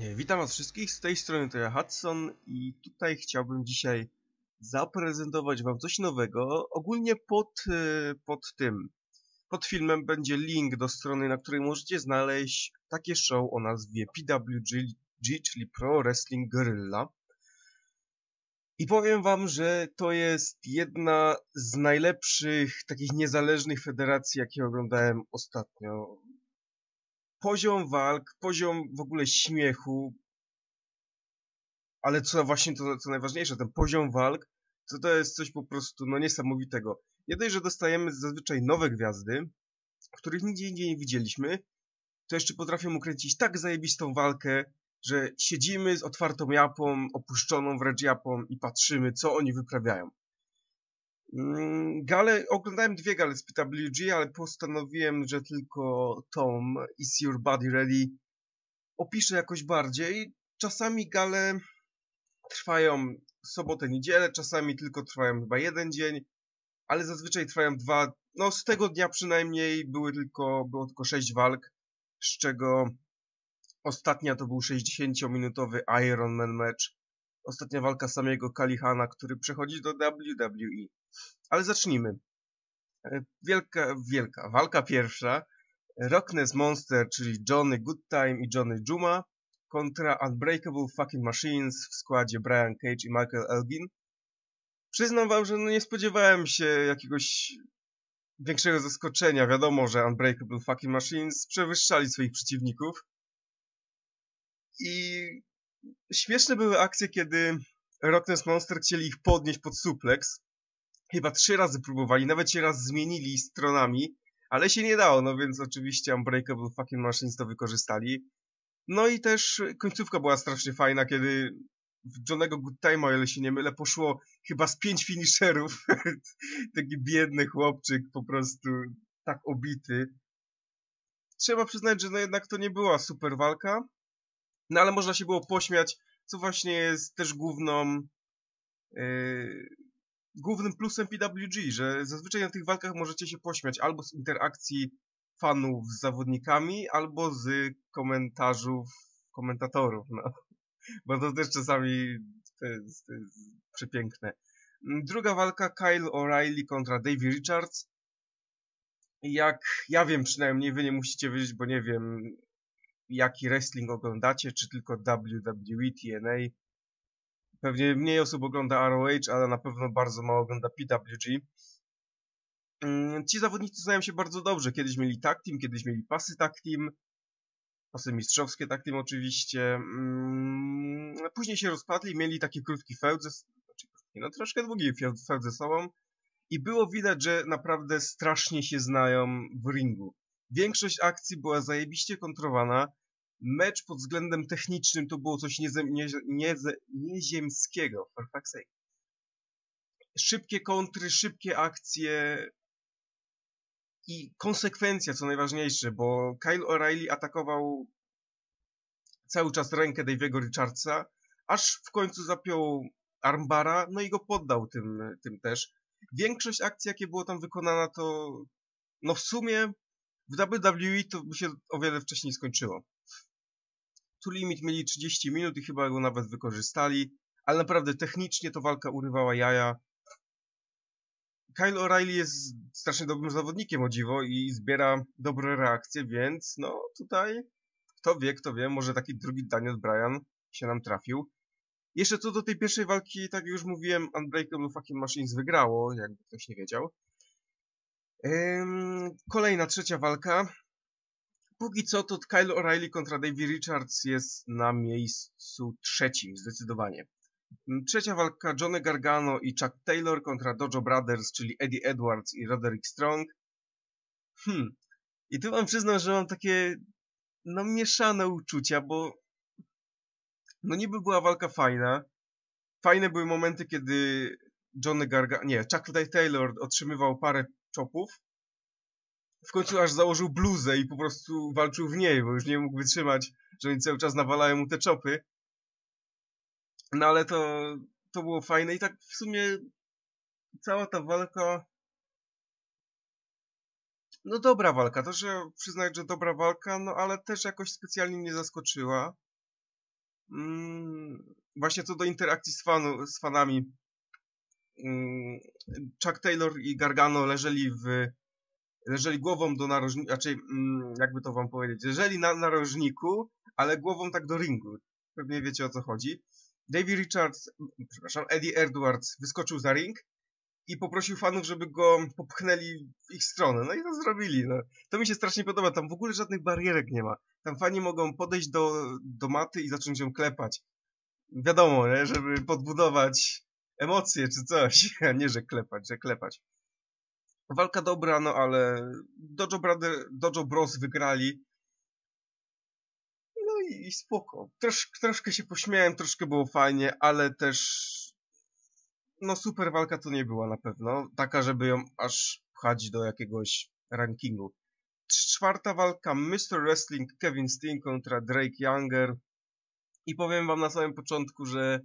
E, Witam was wszystkich, z tej strony to ja Hudson i tutaj chciałbym dzisiaj zaprezentować wam coś nowego. Ogólnie pod, e, pod tym, pod filmem będzie link do strony, na której możecie znaleźć takie show o nazwie PWG, czyli Pro Wrestling Guerrilla. I powiem wam, że to jest jedna z najlepszych takich niezależnych federacji, jakie oglądałem ostatnio poziom walk, poziom w ogóle śmiechu, ale co właśnie to co najważniejsze, ten poziom walk, to to jest coś po prostu no niesamowitego. Nie że dostajemy zazwyczaj nowe gwiazdy, których nigdzie indziej nie widzieliśmy, to jeszcze potrafią ukręcić tak zajebistą walkę, że siedzimy z otwartą japą, opuszczoną wręcz japą i patrzymy, co oni wyprawiają. Mm, gale, oglądałem dwie gale z PWG, ale postanowiłem, że tylko Tom Is Your Body Ready opiszę jakoś bardziej. Czasami gale trwają sobotę, niedzielę, czasami tylko trwają chyba jeden dzień, ale zazwyczaj trwają dwa, no z tego dnia przynajmniej były tylko, było tylko sześć walk, z czego ostatnia to był 60-minutowy Ironman match, ostatnia walka samego Kalihana, który przechodzi do WWE. Ale zacznijmy. E, wielka, wielka walka pierwsza. Rockness Monster, czyli Johnny Goodtime i Johnny Juma kontra Unbreakable Fucking Machines w składzie Brian Cage i Michael Elgin. Przyznam wam, że no nie spodziewałem się jakiegoś większego zaskoczenia. Wiadomo, że Unbreakable Fucking Machines przewyższali swoich przeciwników. I śmieszne były akcje, kiedy Rockness Monster chcieli ich podnieść pod suplex. Chyba trzy razy próbowali, nawet się raz zmienili stronami, ale się nie dało, no więc oczywiście Unbreakable Fucking Machines to wykorzystali. No i też końcówka była strasznie fajna, kiedy w Johnego Goodtime'a, o ile się nie mylę, poszło chyba z pięć finisherów. Taki biedny chłopczyk, po prostu tak obity. Trzeba przyznać, że no jednak to nie była super walka, no ale można się było pośmiać, co właśnie jest też główną, yy, głównym plusem PWG, że zazwyczaj na tych walkach możecie się pośmiać albo z interakcji fanów z zawodnikami, albo z komentarzów komentatorów, no. Bo to też czasami to jest, to jest przepiękne. Druga walka Kyle O'Reilly kontra Davey Richards. Jak ja wiem przynajmniej, wy nie musicie wiedzieć, bo nie wiem jaki wrestling oglądacie, czy tylko WWE, TNA. Pewnie mniej osób ogląda ROH, ale na pewno bardzo mało ogląda PWG. Mm, ci zawodnicy znają się bardzo dobrze. Kiedyś mieli tag team, kiedyś mieli pasy tag team. Pasy mistrzowskie tag team oczywiście. Mm, później się rozpadli, mieli taki krótki feud, ze, znaczy, no troszkę długi feud ze sobą. I było widać, że naprawdę strasznie się znają w ringu. Większość akcji była zajebiście kontrowana. Mecz pod względem technicznym to było coś nie, nie, nieziemskiego, for fuck's sake. Szybkie kontry, szybkie akcje i konsekwencja, co najważniejsze, bo Kyle O'Reilly atakował cały czas rękę Daviego Richardsa, aż w końcu zapiął armbara, no i go poddał tym, tym też. Większość akcji, jakie było tam wykonana, to no w sumie w WWE to by się o wiele wcześniej skończyło. Tu limit mieli 30 minut i chyba go nawet wykorzystali, ale naprawdę technicznie to walka urywała jaja. Kyle O'Reilly jest strasznie dobrym zawodnikiem o dziwo i zbiera dobre reakcje, więc no tutaj kto wie, kto wie, może taki drugi Daniel Bryan się nam trafił. Jeszcze co do tej pierwszej walki, tak jak już mówiłem, Unbreakable Fucking Machines wygrało, jakby ktoś nie wiedział. Kolejna, trzecia walka. Póki co to Kyle O'Reilly kontra Davey Richards jest na miejscu trzecim, zdecydowanie. Trzecia walka Johnny Gargano i Chuck Taylor kontra Dojo Brothers, czyli Eddie Edwards i Roderick Strong. Hmm. I tu wam przyznam, że mam takie no mieszane uczucia, bo no niby była walka fajna. Fajne były momenty, kiedy Johnny Gargano, nie, Chuck Taylor otrzymywał parę czopów. W końcu aż założył bluzę i po prostu walczył w niej, bo już nie mógł wytrzymać, że oni cały czas nawalają mu te czopy. No ale to, to było fajne i tak w sumie cała ta walka no dobra walka, to że przyznać, że dobra walka, no ale też jakoś specjalnie nie zaskoczyła. Mm, właśnie co do interakcji z, fanu, z fanami. Mm, Chuck Taylor i Gargano leżeli w leżeli głową do narożnika, raczej mm, jakby to wam powiedzieć, leżeli na narożniku, ale głową tak do ringu. Pewnie wiecie o co chodzi. Davey Richards, przepraszam, Eddie Edwards wyskoczył za ring i poprosił fanów, żeby go popchnęli w ich stronę. No i to zrobili. No. To mi się strasznie podoba. Tam w ogóle żadnych barierek nie ma. Tam fani mogą podejść do, do maty i zacząć ją klepać. Wiadomo, nie? żeby podbudować emocje czy coś, a nie, że klepać, że klepać. Walka dobra, no ale Dojo, Brother, Dojo Bros wygrali. No i, i spoko. Trosz, troszkę się pośmiałem, troszkę było fajnie, ale też no super walka to nie była na pewno. Taka, żeby ją aż pchać do jakiegoś rankingu. Czwarta walka Mr. Wrestling Kevin Steen kontra Drake Younger. I powiem wam na samym początku, że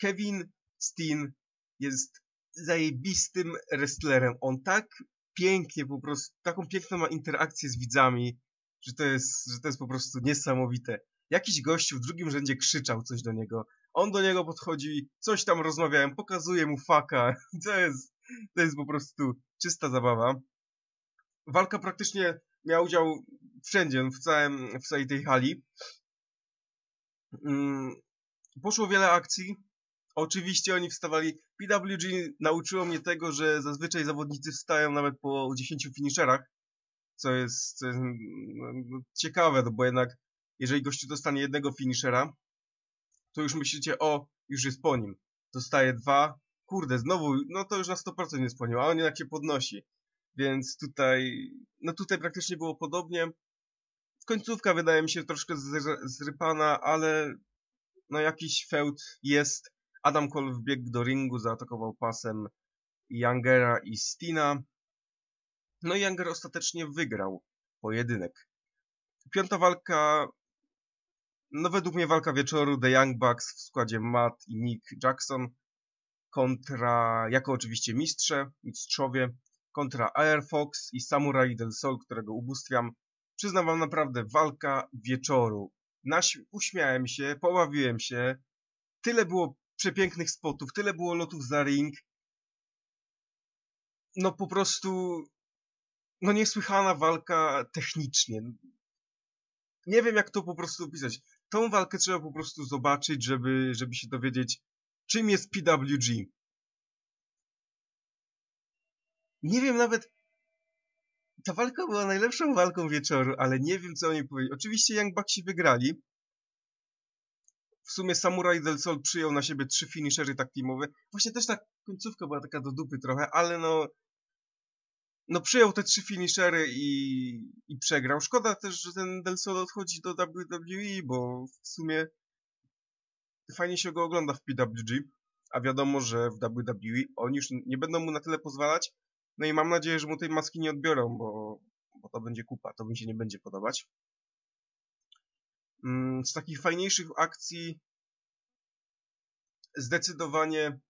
Kevin Steen jest zajebistym wrestlerem. On tak pięknie po prostu, taką piękną ma interakcję z widzami, że to jest, że to jest po prostu niesamowite. Jakiś gościu w drugim rzędzie krzyczał coś do niego. On do niego podchodzi, coś tam rozmawiałem, pokazuje mu faka. To jest, to jest po prostu czysta zabawa. Walka praktycznie miała udział wszędzie, w, całym, w całej tej hali. Mm, poszło wiele akcji. Oczywiście oni wstawali. PWG nauczyło mnie tego, że zazwyczaj zawodnicy wstają nawet po 10 finisherach, co jest, co jest no, no, ciekawe, no bo jednak jeżeli gościu dostanie jednego finishera, to już myślicie, o, już jest po nim. Dostaje dwa, kurde, znowu, no to już na 100% jest po nim, a on jednak się podnosi. Więc tutaj, no tutaj praktycznie było podobnie. Końcówka wydaje mi się troszkę zrypana, ale no jakiś feud jest. Adam Cole wbiegł do ringu, zaatakował pasem Youngera i Stina. No i Younger ostatecznie wygrał pojedynek. Piąta walka no według mnie walka wieczoru The Young Bucks w składzie Matt i Nick Jackson kontra, jako oczywiście mistrze, mistrzowie, kontra Air Fox i Samurai del Sol, którego ubóstwiam. Przyznam wam naprawdę, walka wieczoru. Naś, uśmiałem się, pobawiłem się. Tyle było przepięknych spotów, tyle było lotów za ring. No po prostu, no niesłychana walka technicznie. Nie wiem jak to po prostu opisać tą walkę trzeba po prostu zobaczyć, żeby, żeby się dowiedzieć, czym jest PWG. Nie wiem nawet, ta walka była najlepszą walką wieczoru, ale nie wiem, co oni powiedzieli. Oczywiście Young Bucksi wygrali. W sumie Samurai del Sol przyjął na siebie trzy finishery tak teamowe. Właśnie też ta końcówka była taka do dupy trochę, ale no no przyjął te trzy finishery i, i przegrał. Szkoda też, że ten Del Sol odchodzi do WWE, bo w sumie fajnie się go ogląda w PWG, a wiadomo, że w WWE oni już nie będą mu na tyle pozwalać. No i mam nadzieję, że mu tej maski nie odbiorą, bo, bo to będzie kupa, to mi się nie będzie podobać. Mm, z takich fajniejszych akcji zdecydowanie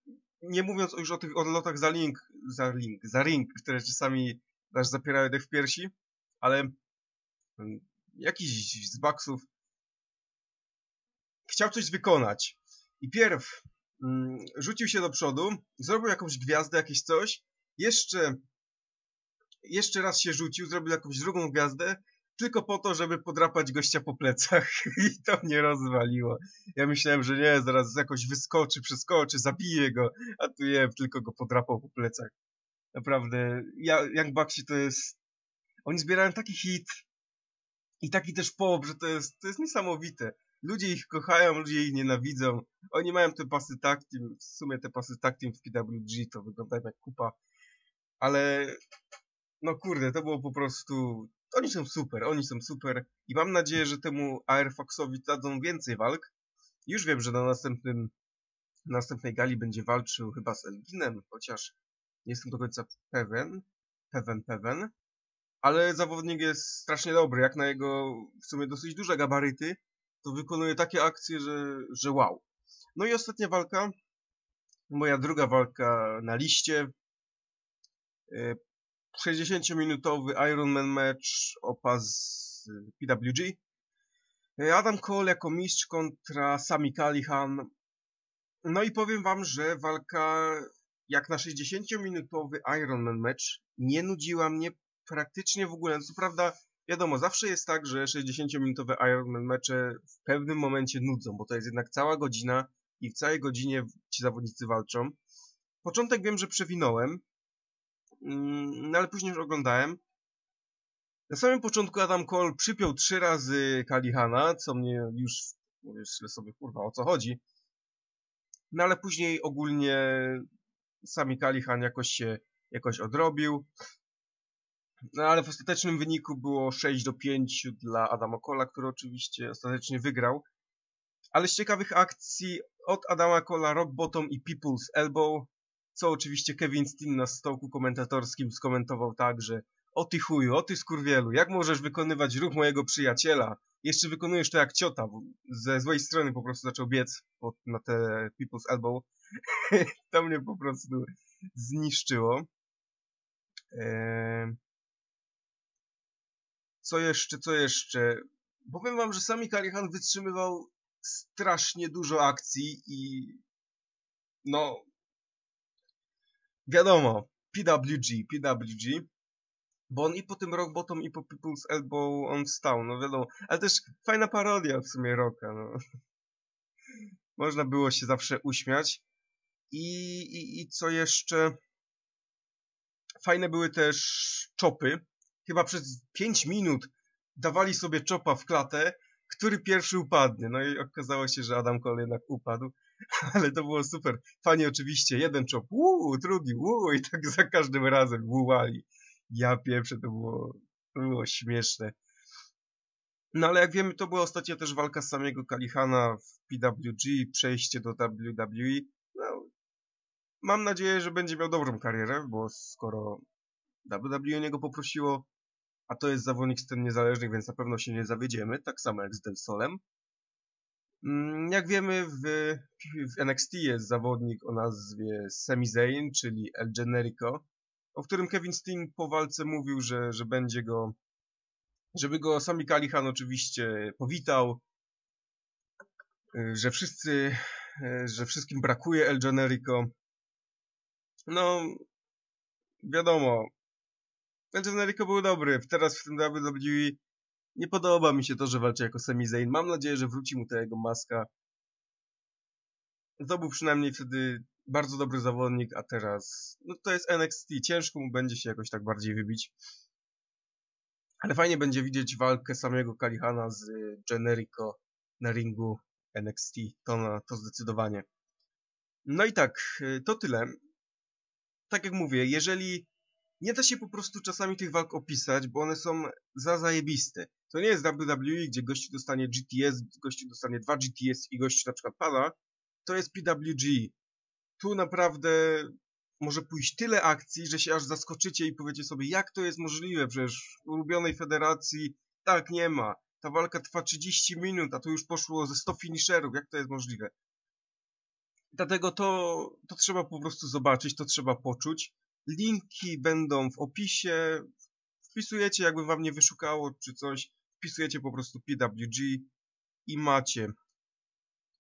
nie mówiąc już o tych odlotach za link, za link, za ring, które czasami aż zapierają dech w piersi, ale mm, jakiś z baksów chciał coś wykonać. I pierw mm, rzucił się do przodu, zrobił jakąś gwiazdę, jakieś coś, jeszcze jeszcze raz się rzucił, zrobił jakąś drugą gwiazdę tylko po to, żeby podrapać gościa po plecach i to mnie rozwaliło. Ja myślałem, że nie, zaraz jakoś wyskoczy, przeskoczy, zabije go, a tu je, tylko go podrapał po plecach. Naprawdę, ja, Young to jest... Oni zbierają taki hit i taki też pop, że to jest, to jest niesamowite. Ludzie ich kochają, ludzie ich nienawidzą. Oni mają te pasy tag team, w sumie te pasy tag team w PWG to wyglądają jak kupa. Ale no kurde, to było po prostu oni są super, oni są super i mam nadzieję, że temu Airfoxowi dadzą więcej walk. Już wiem, że na następnym na następnej gali będzie walczył chyba z Elginem, chociaż nie jestem do końca pewien, pewien, pewien, ale zawodnik jest strasznie dobry, jak na jego w sumie dosyć duże gabaryty, to wykonuje takie akcje, że, że wow. No i ostatnia walka, moja druga walka na liście, e, 60-minutowy Ironman match o pas PWG. Adam Cole jako mistrz kontra Sami Callihan. No i powiem wam, że walka jak na 60-minutowy Ironman match nie nudziła mnie praktycznie w ogóle. Co prawda, wiadomo, zawsze jest tak, że 60-minutowe Ironman mecze w pewnym momencie nudzą, bo to jest jednak cała godzina i w całej godzinie ci zawodnicy walczą. Początek wiem, że przewinąłem, no ale później już oglądałem. Na samym początku Adam Cole przypiął trzy razy Kalihana, co mnie już, myślę sobie, kurwa, o co chodzi. No ale później ogólnie sami Kalihan jakoś się jakoś odrobił. No ale w ostatecznym wyniku było 6 do 5 dla Adama Cola, który oczywiście ostatecznie wygrał. Ale z ciekawych akcji od Adama Cola Rock Bottom i People's Elbow, co oczywiście Kevin Steen na stołku komentatorskim skomentował tak, że o ty chuju, o ty skurwielu, jak możesz wykonywać ruch mojego przyjaciela? Jeszcze wykonujesz to jak ciota. Ze złej strony po prostu zaczął biec pod, na te People's Elbow. to mnie po prostu zniszczyło. Eee... Co jeszcze, co jeszcze? Powiem wam, że sami Karihan wytrzymywał strasznie dużo akcji i no wiadomo, PWG, PWG, bo on i po tym Rock Bottom i po People's Elbow on wstał, no wiadomo, ale też fajna parodia w sumie Rocka, no. Można było się zawsze uśmiać. I, i, i co jeszcze? Fajne były też czopy. Chyba przez 5 minut dawali sobie czopa w klatę, który pierwszy upadnie. No i okazało się, że Adam Cole jednak upadł, ale to było super. Fani oczywiście, jeden czop, uuu, drugi, uuu, i tak za każdym razem wułali. Ja pieprzę, to było, to było śmieszne. No ale jak wiemy, to była ostatnio też walka z samego Kalihana w PWG, przejście do WWE. No, mam nadzieję, że będzie miał dobrą karierę, bo skoro WWE o niego poprosiło, a to jest zawodnik z ten niezależny, więc na pewno się nie zawiedziemy, tak samo jak z Del Solem. Mm, jak wiemy, w, w NXT jest zawodnik o nazwie Sami Zayn, czyli El Generico, o którym Kevin Steen po walce mówił, że, że będzie go, żeby go Sami Callihan oczywiście powitał, że wszyscy, że wszystkim brakuje El Generico. No, wiadomo, El Generico był dobry, teraz w tym WWE nie podoba mi się to, że walczy jako Sami Zayn. Mam nadzieję, że wróci mu ta jego maska. To był przynajmniej wtedy bardzo dobry zawodnik, a teraz no to jest NXT, ciężko mu będzie się jakoś tak bardziej wybić. Ale fajnie będzie widzieć walkę samego Kalihana z Generico na ringu NXT, to, na, to zdecydowanie. No i tak, to tyle. Tak jak mówię, jeżeli nie da się po prostu czasami tych walk opisać, bo one są za zajebiste. To nie jest WWE, gdzie gościu dostanie GTS, gościu dostanie dwa GTS i gościu na przykład pada. To jest PWG tu naprawdę może pójść tyle akcji, że się aż zaskoczycie i powiecie sobie, jak to jest możliwe, przecież w ulubionej federacji tak nie ma. Ta walka trwa 30 minut, a tu już poszło ze 100 finisherów, jak to jest możliwe? Dlatego to, to trzeba po prostu zobaczyć, to trzeba poczuć. Linki będą w opisie. Wpisujecie, jakby wam nie wyszukało czy coś, wpisujecie po prostu PWG i macie.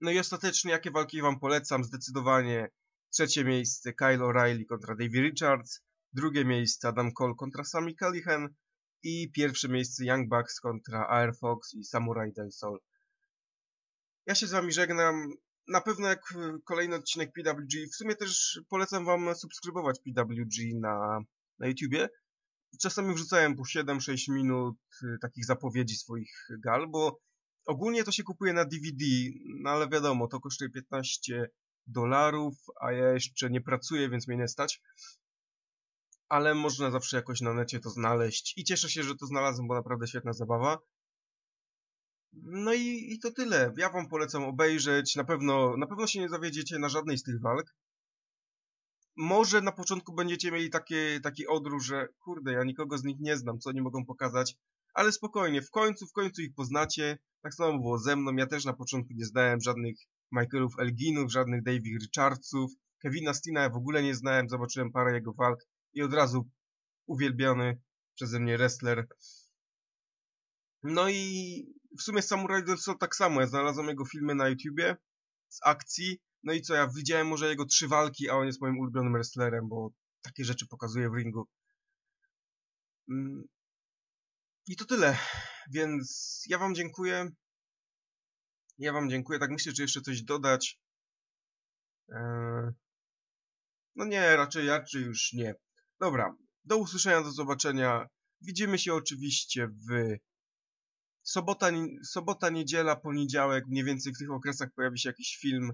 No i ostatecznie, jakie walki wam polecam? Zdecydowanie Trzecie miejsce Kyle O'Reilly kontra Davey Richards. Drugie miejsce Adam Cole kontra Sami Callihan. I pierwsze miejsce Young Bucks kontra Air Fox i Samurai Del Sol. Ja się z wami żegnam. Na pewno jak kolejny odcinek PWG. W sumie też polecam wam subskrybować PWG na, na YouTubie. Czasami wrzucałem po 7-6 minut y, takich zapowiedzi swoich gal, bo ogólnie to się kupuje na DVD, no ale wiadomo, to kosztuje 15 dolarów, a ja jeszcze nie pracuję, więc mnie nie stać. Ale można zawsze jakoś na necie to znaleźć i cieszę się, że to znalazłem, bo naprawdę świetna zabawa. No i, i to tyle. Ja wam polecam obejrzeć. Na pewno, na pewno się nie zawiedziecie na żadnej z tych walk. Może na początku będziecie mieli takie, taki odruch, że kurde, ja nikogo z nich nie znam, co oni mogą pokazać. Ale spokojnie, w końcu, w końcu ich poznacie. Tak samo było ze mną. Ja też na początku nie znałem żadnych Michaelów Elginów, żadnych Davey Richardsów. Kevina Stina ja w ogóle nie znałem, zobaczyłem parę jego walk i od razu uwielbiony przeze mnie wrestler. No i w sumie Samurai Deluxe tak samo, ja znalazłem jego filmy na YouTubie z akcji, no i co, ja widziałem może jego trzy walki, a on jest moim ulubionym wrestlerem, bo takie rzeczy pokazuje w ringu. Mm. I to tyle, więc ja wam dziękuję. Ja wam dziękuję, tak myślę, czy jeszcze coś dodać. Eee... No nie, raczej, raczej już nie. Dobra, do usłyszenia, do zobaczenia. Widzimy się oczywiście w sobota, sobota, niedziela, poniedziałek, mniej więcej w tych okresach pojawi się jakiś film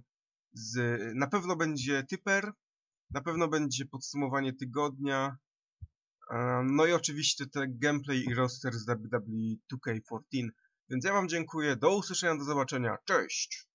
z... Na pewno będzie typer, na pewno będzie podsumowanie tygodnia, no i oczywiście te gameplay i roster z WWE 2K14. Więc ja wam dziękuję, do usłyszenia, do zobaczenia, cześć!